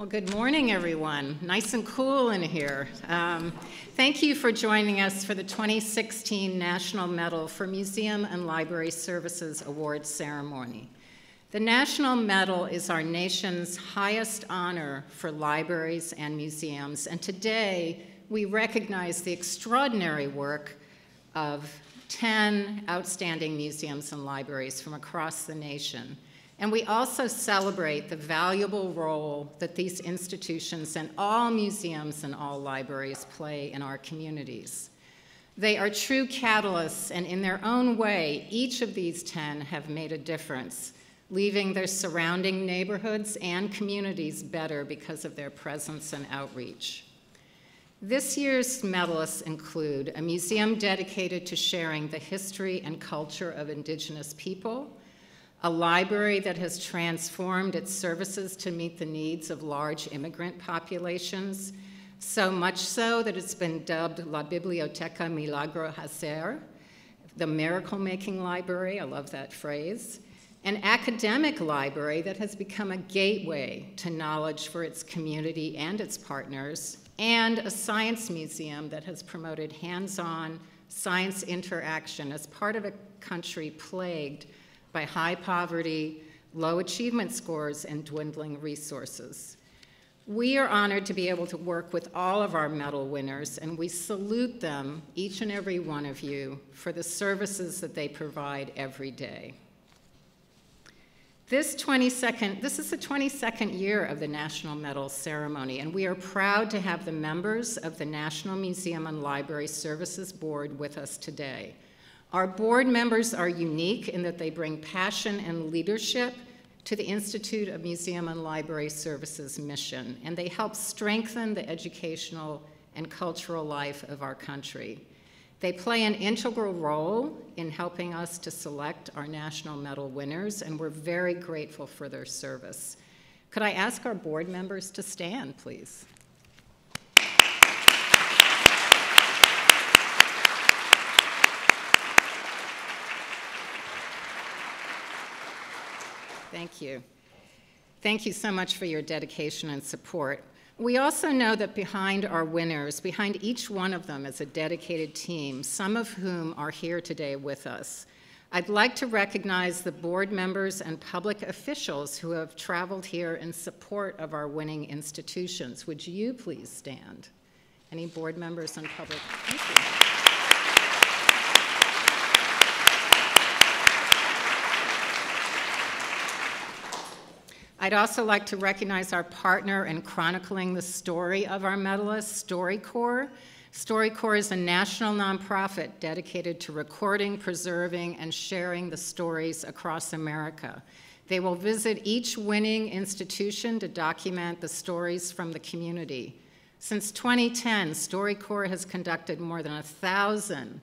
Well, good morning, everyone. Nice and cool in here. Um, thank you for joining us for the 2016 National Medal for Museum and Library Services Awards ceremony. The National Medal is our nation's highest honor for libraries and museums, and today we recognize the extraordinary work of 10 outstanding museums and libraries from across the nation. And we also celebrate the valuable role that these institutions and all museums and all libraries play in our communities. They are true catalysts, and in their own way, each of these 10 have made a difference, leaving their surrounding neighborhoods and communities better because of their presence and outreach. This year's medalists include a museum dedicated to sharing the history and culture of Indigenous people, a library that has transformed its services to meet the needs of large immigrant populations, so much so that it's been dubbed La Biblioteca Milagro Hacer, the miracle making library, I love that phrase, an academic library that has become a gateway to knowledge for its community and its partners, and a science museum that has promoted hands on science interaction as part of a country plagued by high poverty, low achievement scores, and dwindling resources. We are honored to be able to work with all of our medal winners, and we salute them, each and every one of you, for the services that they provide every day. This 22nd, this is the 22nd year of the National Medal Ceremony, and we are proud to have the members of the National Museum and Library Services Board with us today. Our board members are unique in that they bring passion and leadership to the Institute of Museum and Library Services mission, and they help strengthen the educational and cultural life of our country. They play an integral role in helping us to select our National Medal winners, and we're very grateful for their service. Could I ask our board members to stand, please? Thank you. Thank you so much for your dedication and support. We also know that behind our winners, behind each one of them is a dedicated team, some of whom are here today with us. I'd like to recognize the board members and public officials who have traveled here in support of our winning institutions. Would you please stand? Any board members and public? I'd also like to recognize our partner in chronicling the story of our medalists, StoryCorps. StoryCorps is a national nonprofit dedicated to recording, preserving, and sharing the stories across America. They will visit each winning institution to document the stories from the community. Since 2010, StoryCorps has conducted more than a thousand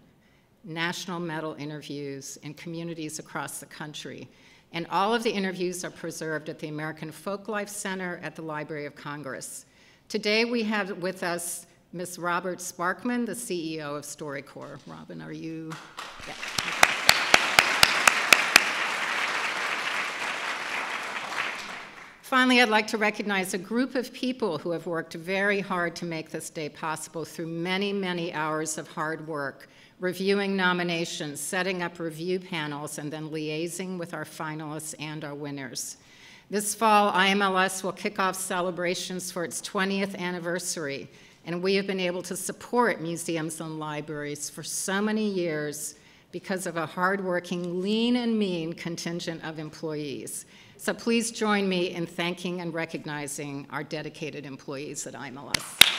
national medal interviews in communities across the country and all of the interviews are preserved at the American Folklife Center at the Library of Congress. Today we have with us Ms. Robin Sparkman, the CEO of StoryCorps. Robin, are you? Yeah. Finally, I'd like to recognize a group of people who have worked very hard to make this day possible through many, many hours of hard work reviewing nominations, setting up review panels, and then liaising with our finalists and our winners. This fall, IMLS will kick off celebrations for its 20th anniversary, and we have been able to support museums and libraries for so many years because of a hardworking, lean and mean contingent of employees. So please join me in thanking and recognizing our dedicated employees at IMLS.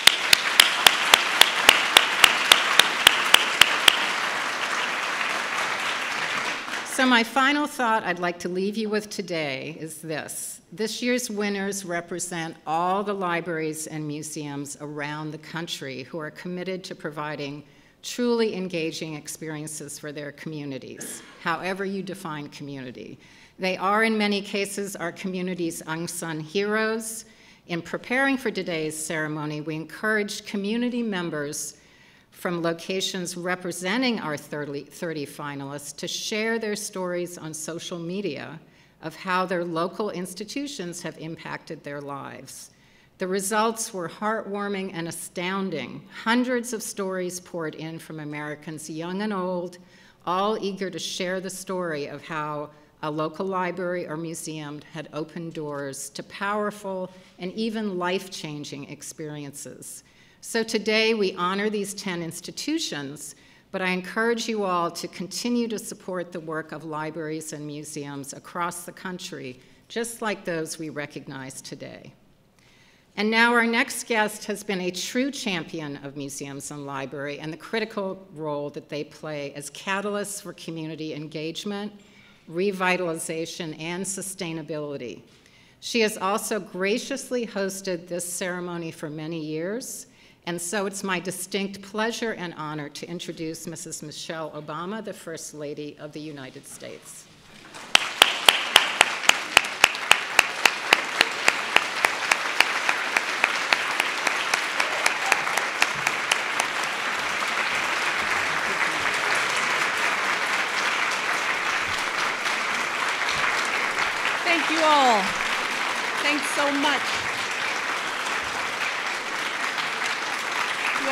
So, my final thought I'd like to leave you with today is this. This year's winners represent all the libraries and museums around the country who are committed to providing truly engaging experiences for their communities, however you define community. They are, in many cases, our community's unsung heroes. In preparing for today's ceremony, we encouraged community members from locations representing our 30, 30, finalists to share their stories on social media of how their local institutions have impacted their lives. The results were heartwarming and astounding. Hundreds of stories poured in from Americans, young and old, all eager to share the story of how a local library or museum had opened doors to powerful and even life changing experiences. So today we honor these 10 institutions, but I encourage you all to continue to support the work of libraries and museums across the country, just like those we recognize today. And now our next guest has been a true champion of museums and library and the critical role that they play as catalysts for community engagement, revitalization, and sustainability. She has also graciously hosted this ceremony for many years, and so it's my distinct pleasure and honor to introduce Mrs. Michelle Obama, the First Lady of the United States. Thank you all. Thanks so much.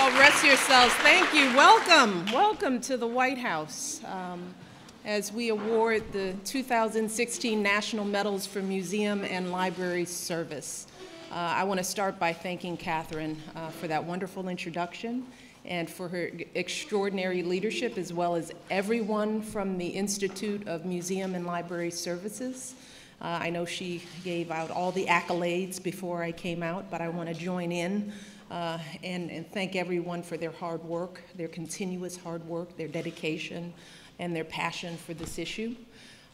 All rest yourselves. Thank you. Welcome. Welcome to the White House um, as we award the 2016 National Medals for Museum and Library Service. Uh, I want to start by thanking Kathryn uh, for that wonderful introduction and for her extraordinary leadership, as well as everyone from the Institute of Museum and Library Services. Uh, I know she gave out all the accolades before I came out, but I want to join in uh, and, and, thank everyone for their hard work, their continuous hard work, their dedication, and their passion for this issue.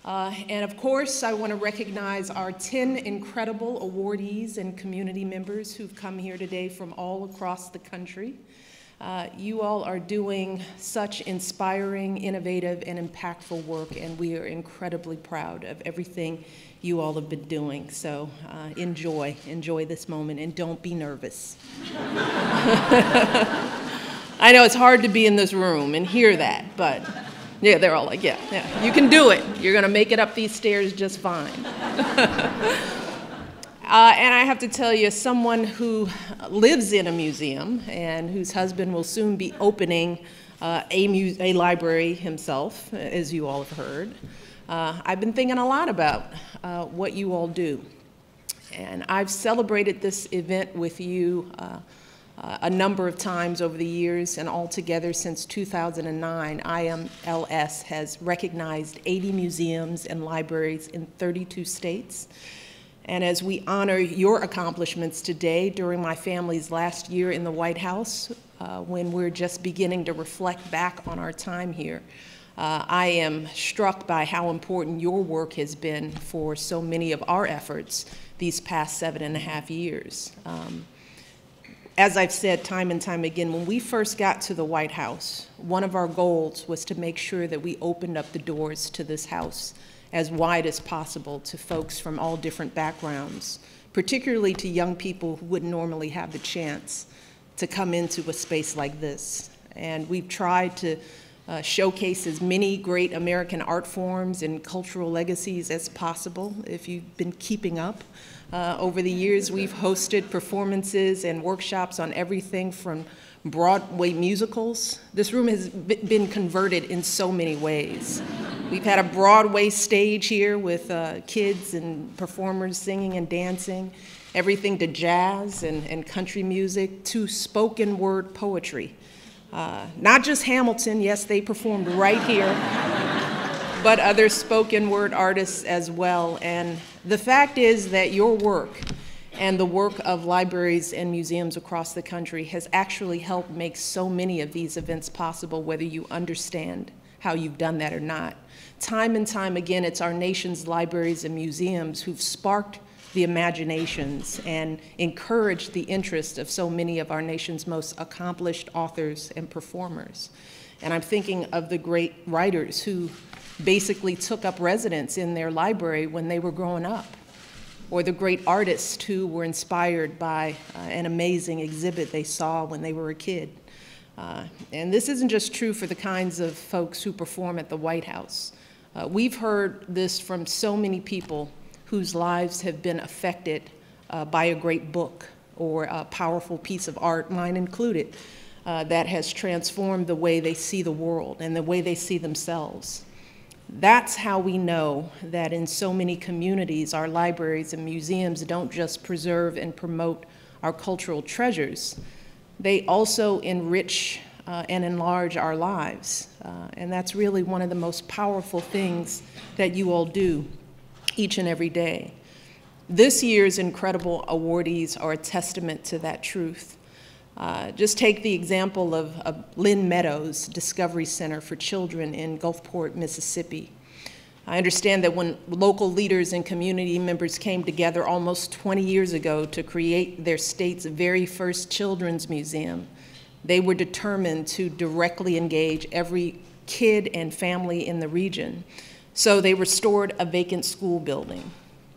Uh, and of course, I want to recognize our 10 incredible awardees and community members who've come here today from all across the country. Uh, you all are doing such inspiring, innovative, and impactful work, and we are incredibly proud of everything you all have been doing. So uh, enjoy, enjoy this moment, and don't be nervous. I know it's hard to be in this room and hear that, but yeah, they're all like, yeah, yeah, you can do it. You're going to make it up these stairs just fine. Uh, and I have to tell you, someone who lives in a museum and whose husband will soon be opening uh, a, a library himself, as you all have heard, uh, I've been thinking a lot about uh, what you all do. And I've celebrated this event with you uh, uh, a number of times over the years, and altogether since 2009, IMLS has recognized 80 museums and libraries in 32 states. And as we honor your accomplishments today during my family's last year in the White House, uh, when we're just beginning to reflect back on our time here, uh, I am struck by how important your work has been for so many of our efforts these past seven and a half years. Um, as I've said time and time again, when we first got to the White House, one of our goals was to make sure that we opened up the doors to this house as wide as possible to folks from all different backgrounds, particularly to young people who wouldn't normally have the chance to come into a space like this. And we've tried to uh, showcase as many great American art forms and cultural legacies as possible. If you've been keeping up uh, over the years, we've hosted performances and workshops on everything from Broadway musicals. This room has been converted in so many ways. We've had a Broadway stage here with uh, kids and performers singing and dancing, everything to jazz and, and country music to spoken word poetry. Uh, not just Hamilton, yes, they performed right here, but other spoken word artists as well. And the fact is that your work and the work of libraries and museums across the country has actually helped make so many of these events possible, whether you understand how you've done that or not. Time and time again, it's our nation's libraries and museums who've sparked the imaginations and encouraged the interest of so many of our nation's most accomplished authors and performers. And I'm thinking of the great writers who basically took up residence in their library when they were growing up or the great artists who were inspired by uh, an amazing exhibit they saw when they were a kid. Uh, and this isn't just true for the kinds of folks who perform at the White House. Uh, we've heard this from so many people whose lives have been affected uh, by a great book, or a powerful piece of art, mine included, uh, that has transformed the way they see the world and the way they see themselves. That's how we know that in so many communities, our libraries and museums don't just preserve and promote our cultural treasures, they also enrich uh, and enlarge our lives. Uh, and that's really one of the most powerful things that you all do each and every day. This year's incredible awardees are a testament to that truth. Uh, just take the example of, of Lynn Meadows Discovery Center for Children in Gulfport, Mississippi. I understand that when local leaders and community members came together almost 20 years ago to create their state's very first children's museum, they were determined to directly engage every kid and family in the region. So they restored a vacant school building.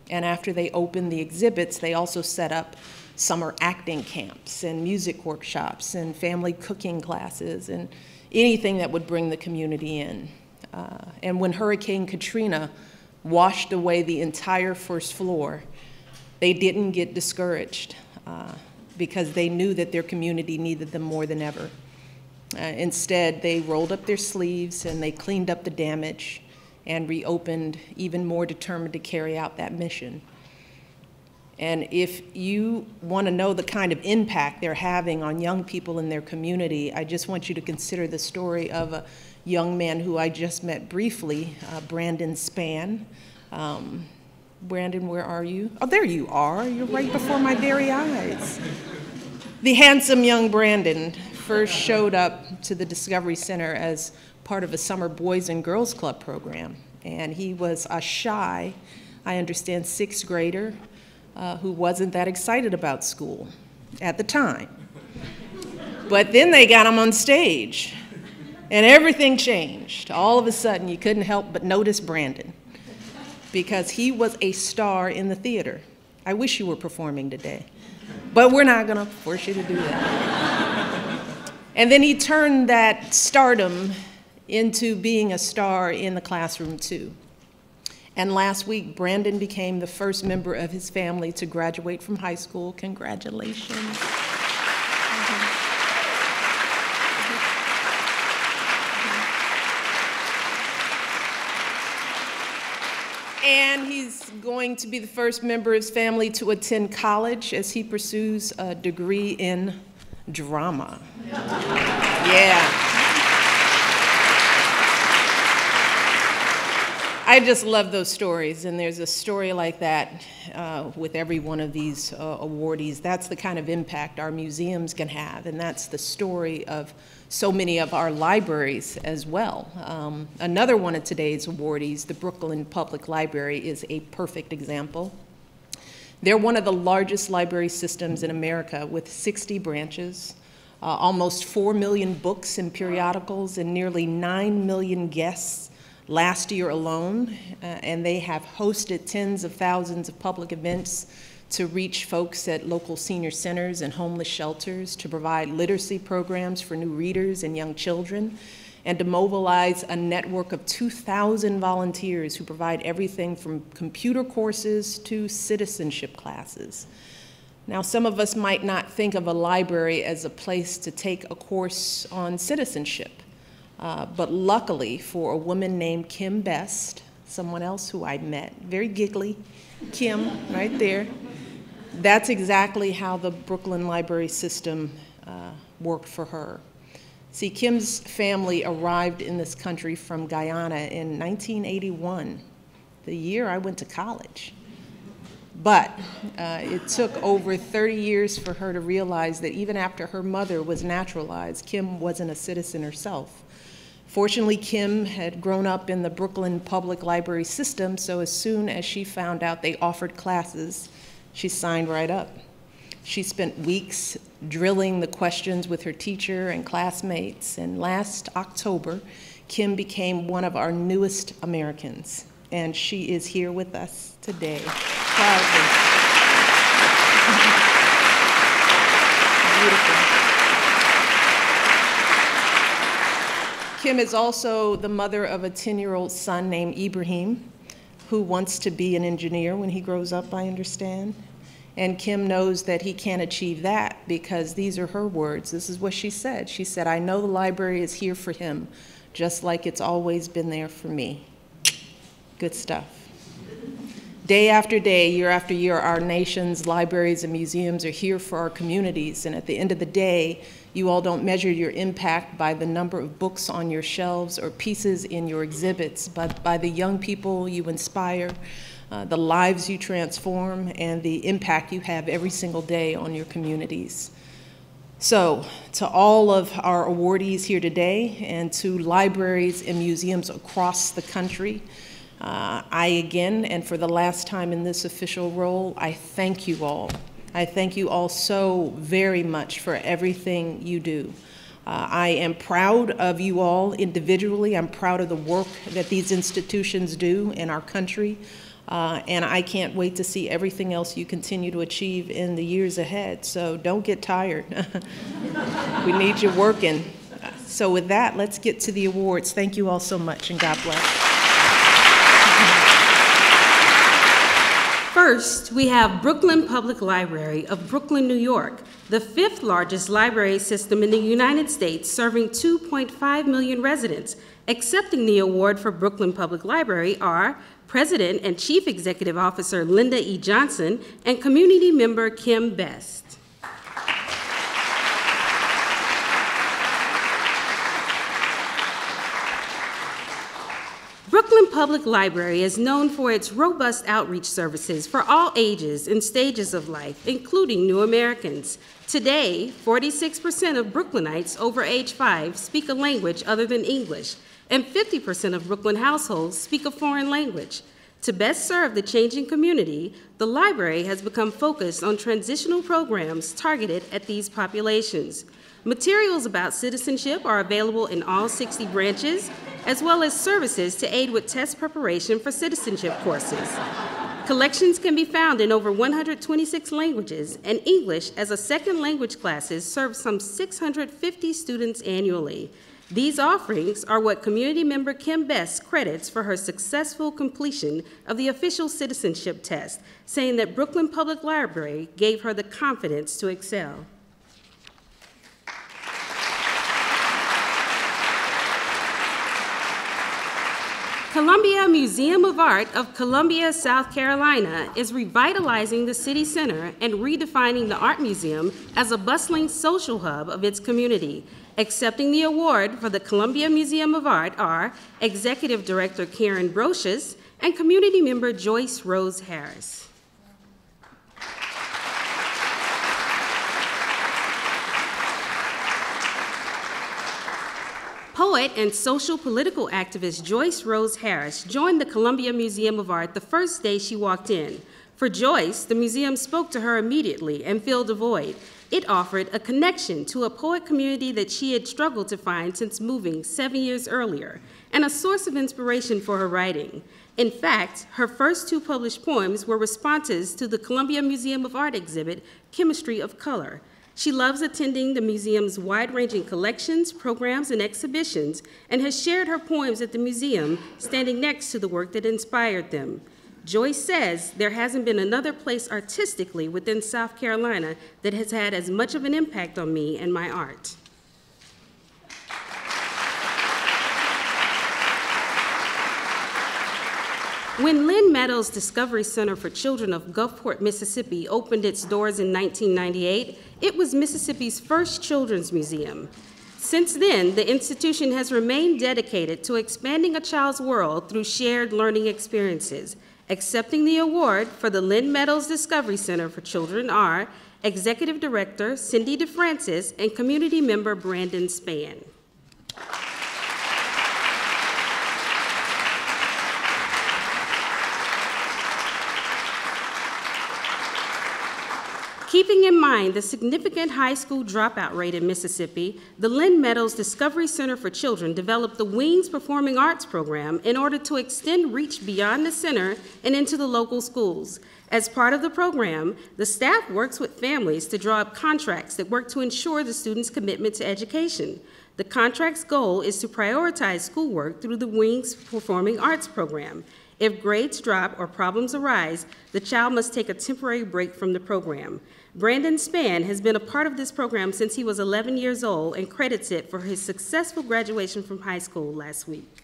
And after they opened the exhibits, they also set up summer acting camps and music workshops and family cooking classes and anything that would bring the community in. Uh, and when Hurricane Katrina washed away the entire first floor, they didn't get discouraged uh, because they knew that their community needed them more than ever. Uh, instead, they rolled up their sleeves and they cleaned up the damage and reopened, even more determined to carry out that mission. And if you want to know the kind of impact they're having on young people in their community, I just want you to consider the story of a young man who I just met briefly, uh, Brandon Spann. Um, Brandon, where are you? Oh, there you are. You're right before my very eyes. The handsome young Brandon first showed up to the Discovery Center as part of a summer Boys and Girls Club program. And he was a shy, I understand, sixth grader uh, who wasn't that excited about school at the time. But then they got him on stage, and everything changed. All of a sudden, you couldn't help but notice Brandon because he was a star in the theater. I wish you were performing today, but we're not going to force you to do that. and then he turned that stardom into being a star in the classroom, too. And last week, Brandon became the first member of his family to graduate from high school. Congratulations. And he's going to be the first member of his family to attend college as he pursues a degree in drama. Yeah. I just love those stories, and there's a story like that uh, with every one of these uh, awardees. That's the kind of impact our museums can have, and that's the story of so many of our libraries as well. Um, another one of today's awardees, the Brooklyn Public Library, is a perfect example. They're one of the largest library systems in America with 60 branches, uh, almost 4 million books and periodicals, and nearly 9 million guests last year alone, uh, and they have hosted tens of thousands of public events to reach folks at local senior centers and homeless shelters, to provide literacy programs for new readers and young children, and to mobilize a network of 2,000 volunteers who provide everything from computer courses to citizenship classes. Now, some of us might not think of a library as a place to take a course on citizenship. Uh, but luckily for a woman named Kim Best, someone else who I met, very giggly, Kim, right there, that's exactly how the Brooklyn Library System uh, worked for her. See, Kim's family arrived in this country from Guyana in 1981, the year I went to college. But uh, it took over 30 years for her to realize that even after her mother was naturalized, Kim wasn't a citizen herself. Fortunately, Kim had grown up in the Brooklyn Public Library system, so as soon as she found out they offered classes, she signed right up. She spent weeks drilling the questions with her teacher and classmates, and last October, Kim became one of our newest Americans, and she is here with us today, proudly. Kim is also the mother of a 10 year old son named Ibrahim, who wants to be an engineer when he grows up, I understand. And Kim knows that he can't achieve that because these are her words. This is what she said. She said, I know the library is here for him, just like it's always been there for me. Good stuff. Day after day, year after year, our nation's libraries and museums are here for our communities. And at the end of the day, you all don't measure your impact by the number of books on your shelves or pieces in your exhibits, but by the young people you inspire, uh, the lives you transform, and the impact you have every single day on your communities. So, to all of our awardees here today and to libraries and museums across the country, uh, I again, and for the last time in this official role, I thank you all. I thank you all so very much for everything you do. Uh, I am proud of you all individually. I'm proud of the work that these institutions do in our country. Uh, and I can't wait to see everything else you continue to achieve in the years ahead. So don't get tired. we need you working. So, with that, let's get to the awards. Thank you all so much, and God bless. First, we have Brooklyn Public Library of Brooklyn, New York, the fifth largest library system in the United States, serving 2.5 million residents. Accepting the award for Brooklyn Public Library are President and Chief Executive Officer Linda E. Johnson and community member Kim Best. Brooklyn Public Library is known for its robust outreach services for all ages and stages of life, including new Americans. Today, 46% of Brooklynites over age 5 speak a language other than English, and 50% of Brooklyn households speak a foreign language. To best serve the changing community, the library has become focused on transitional programs targeted at these populations. Materials about citizenship are available in all 60 branches, as well as services to aid with test preparation for citizenship courses. Collections can be found in over 126 languages, and English as a second language classes serve some 650 students annually. These offerings are what community member Kim Best credits for her successful completion of the official citizenship test, saying that Brooklyn Public Library gave her the confidence to excel. Columbia Museum of Art of Columbia, South Carolina is revitalizing the city center and redefining the art museum as a bustling social hub of its community. Accepting the award for the Columbia Museum of Art are Executive Director Karen Brosius and community member Joyce Rose Harris. Poet and social political activist Joyce Rose Harris joined the Columbia Museum of Art the first day she walked in. For Joyce, the museum spoke to her immediately and filled a void. It offered a connection to a poet community that she had struggled to find since moving seven years earlier, and a source of inspiration for her writing. In fact, her first two published poems were responses to the Columbia Museum of Art exhibit, Chemistry of Color. She loves attending the museum's wide ranging collections, programs, and exhibitions, and has shared her poems at the museum, standing next to the work that inspired them. Joyce says there hasn't been another place artistically within South Carolina that has had as much of an impact on me and my art. When Lynn Meadows Discovery Center for Children of Gulfport, Mississippi opened its doors in 1998, it was Mississippi's first children's museum. Since then, the institution has remained dedicated to expanding a child's world through shared learning experiences. Accepting the award for the Lynn Meadows Discovery Center for Children are Executive Director Cindy DeFrancis and community member Brandon Spann. Keeping in mind the significant high school dropout rate in Mississippi, the Lynn Meadows Discovery Center for Children developed the Wings Performing Arts program in order to extend reach beyond the center and into the local schools. As part of the program, the staff works with families to draw up contracts that work to ensure the students' commitment to education. The contract's goal is to prioritize schoolwork through the Wings Performing Arts program. If grades drop or problems arise, the child must take a temporary break from the program. Brandon Spann has been a part of this program since he was 11 years old and credits it for his successful graduation from high school last week.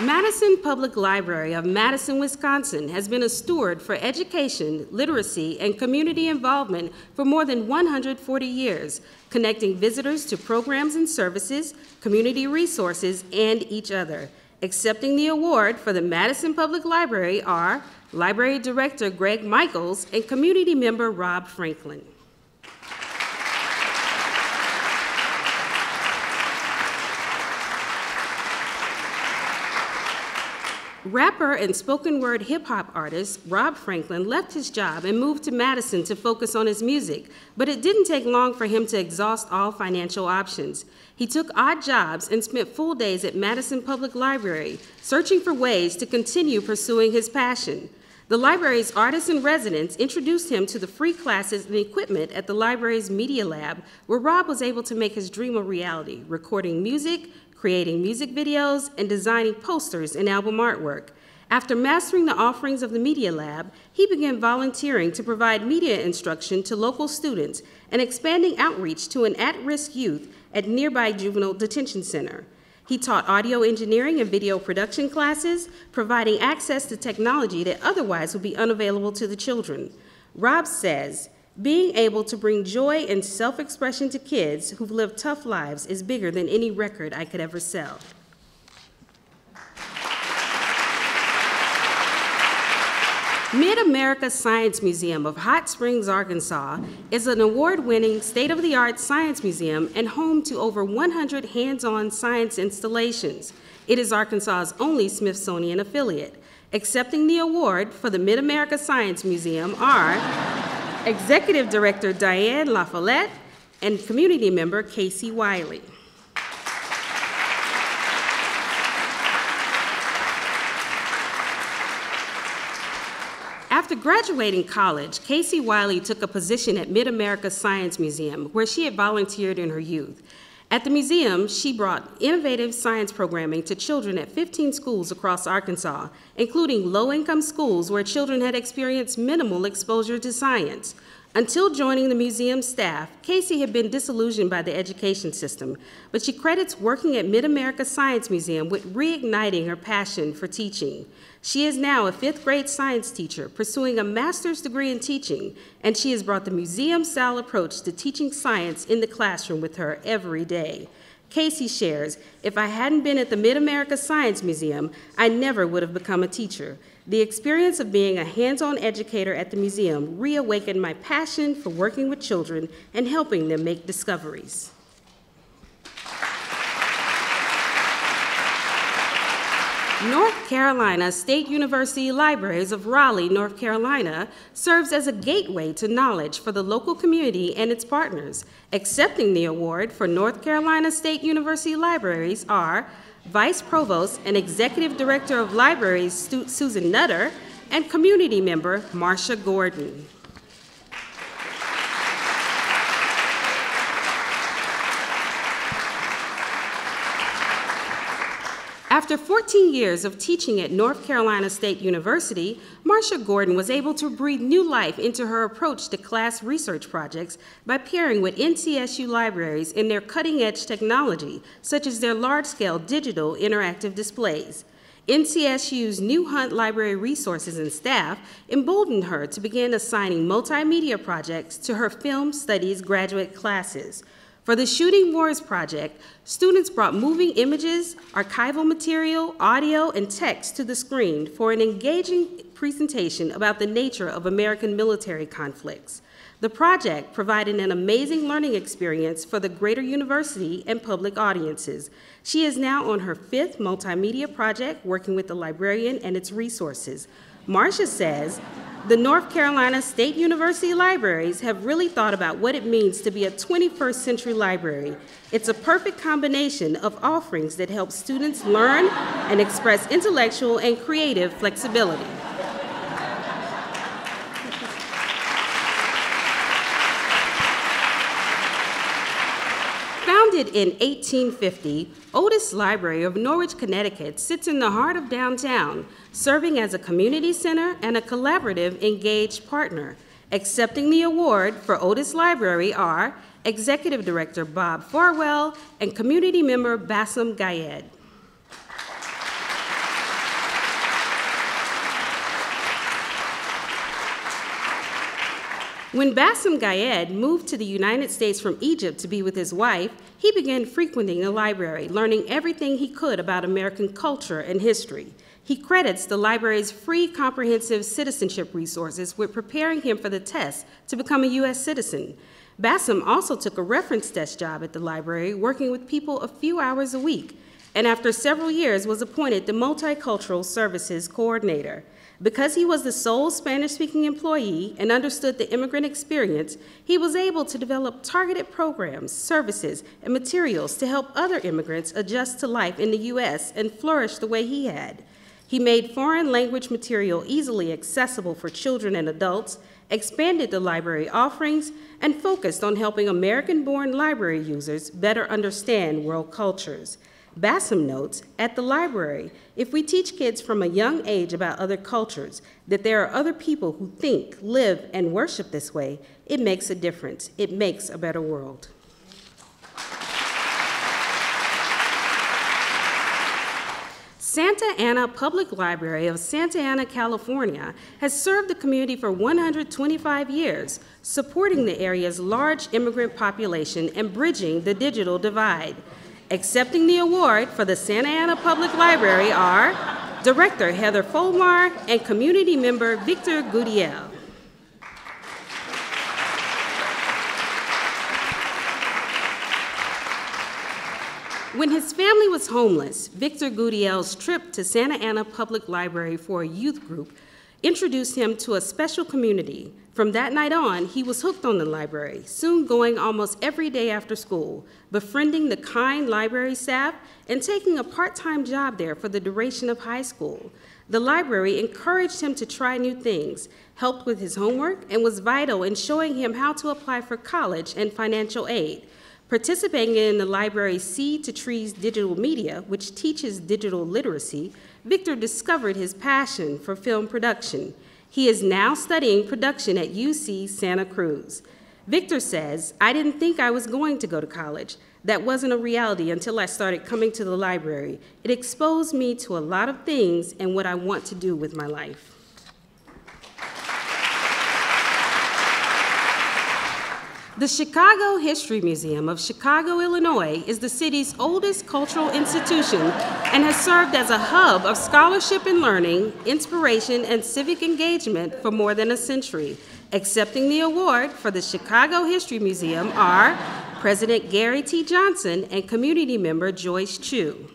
Madison Public Library of Madison, Wisconsin has been a steward for education, literacy, and community involvement for more than 140 years, connecting visitors to programs and services, community resources, and each other. Accepting the award for the Madison Public Library are Library Director Greg Mickells and community member Rob Franklin. Rapper and spoken word hip hop artist Rob Franklin left his job and moved to Madison to focus on his music, but it didn't take long for him to exhaust all financial options. He took odd jobs and spent full days at Madison Public Library, searching for ways to continue pursuing his passion. The library's artists in residence introduced him to the free classes and equipment at the library's Media Lab, where Rob was able to make his dream a reality, recording music, creating music videos, and designing posters and album artwork. After mastering the offerings of the Media Lab, he began volunteering to provide media instruction to local students and expanding outreach to an at risk youth at nearby juvenile detention center. He taught audio engineering and video production classes, providing access to technology that otherwise would be unavailable to the children. Rob says, being able to bring joy and self expression to kids who've lived tough lives is bigger than any record I could ever sell. Mid America Science Museum of Hot Springs, Arkansas is an award winning state of the art science museum and home to over 100 hands on science installations. It is Arkansas's only Smithsonian affiliate. Accepting the award for the Mid America Science Museum are Executive Director Diane LaFollette, and community member Casey Wiley. After graduating college, Casey Wiley took a position at Mid America Science Museum, where she had volunteered in her youth. At the museum, she brought innovative science programming to children at 15 schools across Arkansas, including low income schools where children had experienced minimal exposure to science. Until joining the museum staff, Casey had been disillusioned by the education system, but she credits working at Mid America Science Museum with reigniting her passion for teaching. She is now a fifth grade science teacher pursuing a master's degree in teaching, and she has brought the museum style approach to teaching science in the classroom with her every day. Casey shares If I hadn't been at the Mid America Science Museum, I never would have become a teacher. The experience of being a hands on educator at the museum reawakened my passion for working with children and helping them make discoveries. North Carolina State University Libraries of Raleigh, North Carolina, serves as a gateway to knowledge for the local community and its partners. Accepting the award for North Carolina State University Libraries are Vice Provost and Executive Director of Libraries Susan Nutter, and community member Marsha Gordon. After 14 years of teaching at North Carolina State University, Marsha Gordon was able to breathe new life into her approach to class research projects by pairing with NCSU libraries in their cutting edge technology, such as their large scale digital interactive displays. NCSU's new Hunt Library resources and staff emboldened her to begin assigning multimedia projects to her film studies graduate classes. For the Shooting Wars project, students brought moving images, archival material, audio, and text to the screen for an engaging presentation about the nature of American military conflicts. The project provided an amazing learning experience for the greater university and public audiences. She is now on her fifth multimedia project working with the librarian and its resources. Marsha says, the North Carolina State University libraries have really thought about what it means to be a 21st century library. It's a perfect combination of offerings that help students learn and express intellectual and creative flexibility. Founded in 1850, Otis Library of Norwich, Connecticut sits in the heart of downtown, serving as a community center and a collaborative, engaged partner. Accepting the award for Otis Library are Executive Director Bob Farwell and Community Member Bassem Gayed. When Bassem Gayed moved to the United States from Egypt to be with his wife, he began frequenting the library, learning everything he could about American culture and history. He credits the library's free comprehensive citizenship resources with preparing him for the test to become a U.S. citizen. Bassem also took a reference desk job at the library, working with people a few hours a week, and after several years was appointed the Multicultural Services Coordinator. Because he was the sole Spanish speaking employee and understood the immigrant experience, he was able to develop targeted programs, services, and materials to help other immigrants adjust to life in the U.S. and flourish the way he had. He made foreign language material easily accessible for children and adults, expanded the library offerings, and focused on helping American born library users better understand world cultures. Bassem notes at the library, if we teach kids from a young age about other cultures, that there are other people who think, live, and worship this way, it makes a difference. It makes a better world. Santa Ana Public Library of Santa Ana, California has served the community for 125 years, supporting the area's large immigrant population and bridging the digital divide. Accepting the award for the Santa Ana Public Library are Director Heather Folmar and Community Member Victor Gudiel. When his family was homeless, Victor Gudiel's trip to Santa Ana Public Library for a youth group introduced him to a special community. From that night on, he was hooked on the library, soon going almost every day after school, befriending the kind library staff and taking a part time job there for the duration of high school. The library encouraged him to try new things, helped with his homework, and was vital in showing him how to apply for college and financial aid. Participating in the library's Seed to Trees digital media, which teaches digital literacy, Victor discovered his passion for film production. He is now studying production at UC Santa Cruz. Victor says, I didn't think I was going to go to college. That wasn't a reality until I started coming to the library. It exposed me to a lot of things and what I want to do with my life. The Chicago History Museum of Chicago, Illinois is the city's oldest cultural institution and has served as a hub of scholarship and learning, inspiration, and civic engagement for more than a century. Accepting the award for the Chicago History Museum are President Gary T. Johnson and community member Joyce Chiu.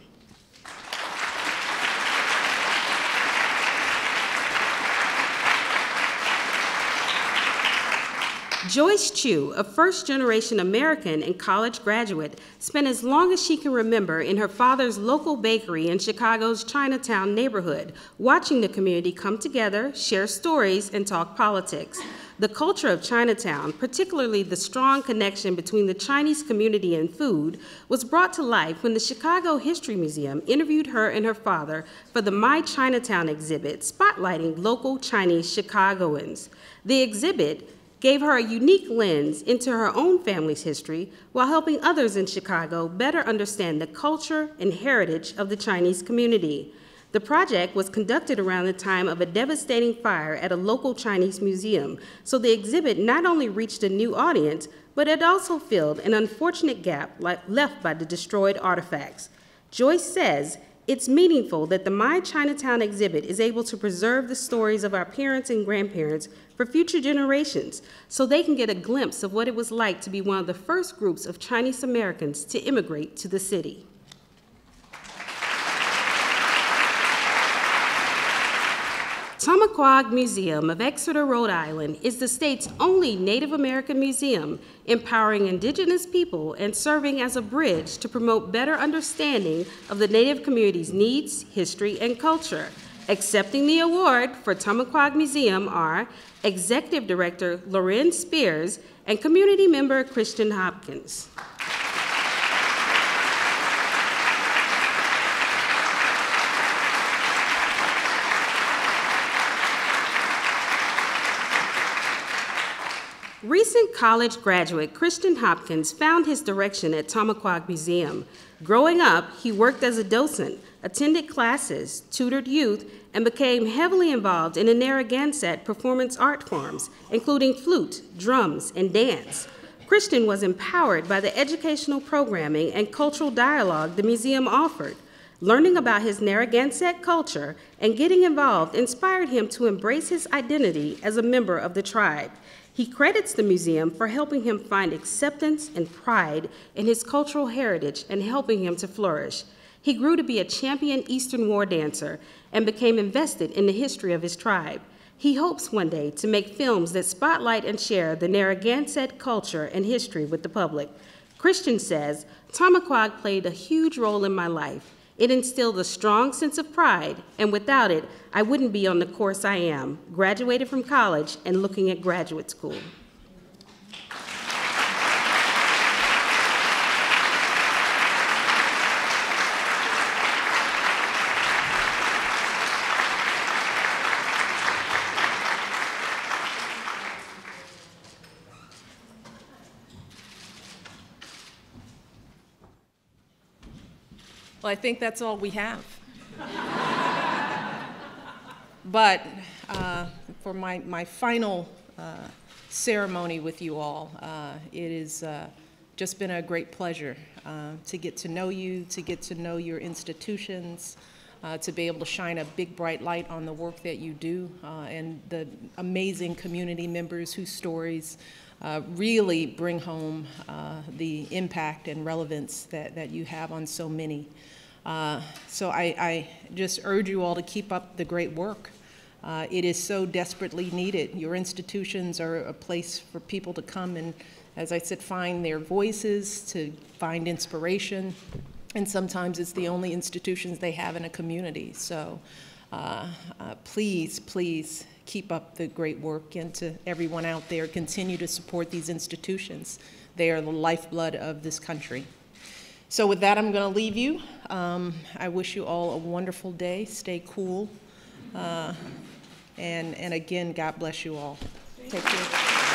Joyce Chiu, a first generation American and college graduate, spent as long as she can remember in her father's local bakery in Chicago's Chinatown neighborhood, watching the community come together, share stories, and talk politics. The culture of Chinatown, particularly the strong connection between the Chinese community and food, was brought to life when the Chicago History Museum interviewed her and her father for the My Chinatown exhibit, spotlighting local Chinese Chicagoans. The exhibit, gave her a unique lens into her own family's history while helping others in Chicago better understand the culture and heritage of the Chinese community. The project was conducted around the time of a devastating fire at a local Chinese museum, so the exhibit not only reached a new audience, but it also filled an unfortunate gap left by the destroyed artifacts. Joyce says it's meaningful that the My Chinatown exhibit is able to preserve the stories of our parents and grandparents for future generations so they can get a glimpse of what it was like to be one of the first groups of Chinese Americans to immigrate to the city. Tomaquag Museum of Exeter, Rhode Island is the state's only Native American museum, empowering indigenous people and serving as a bridge to promote better understanding of the Native community's needs, history, and culture. Accepting the award for Tomaquag Museum are Executive Director Loren Spears and Community Member Christian Hopkins. Recent college graduate Christian Hopkins found his direction at Tomaquag Museum. Growing up, he worked as a docent, attended classes, tutored youth, and became heavily involved in Narragansett performance art forms, including flute, drums, and dance. Christian was empowered by the educational programming and cultural dialogue the museum offered. Learning about his Narragansett culture and getting involved inspired him to embrace his identity as a member of the tribe. He credits the museum for helping him find acceptance and pride in his cultural heritage and helping him to flourish. He grew to be a champion Eastern war dancer and became invested in the history of his tribe. He hopes one day to make films that spotlight and share the Narragansett culture and history with the public. Christian says, Tomaquag played a huge role in my life. It instilled a strong sense of pride, and without it, I wouldn't be on the course I am, graduated from college and looking at graduate school. I think that's all we have. but uh, for my, my final uh, ceremony with you all, uh, it has uh, just been a great pleasure uh, to get to know you, to get to know your institutions, uh, to be able to shine a big bright light on the work that you do and the amazing community members whose stories really bring home the impact and relevance that, that you have on so many. Uh, so I, I, just urge you all to keep up the great work. Uh, it is so desperately needed. Your institutions are a place for people to come and, as I said, find their voices, to find inspiration, and sometimes it's the only institutions they have in a community. So uh, uh, please, please keep up the great work and to everyone out there, continue to support these institutions. They are the lifeblood of this country. So with that, I'm going to leave you. Um, I wish you all a wonderful day. Stay cool. Uh, and, and again, God bless you all. Take care.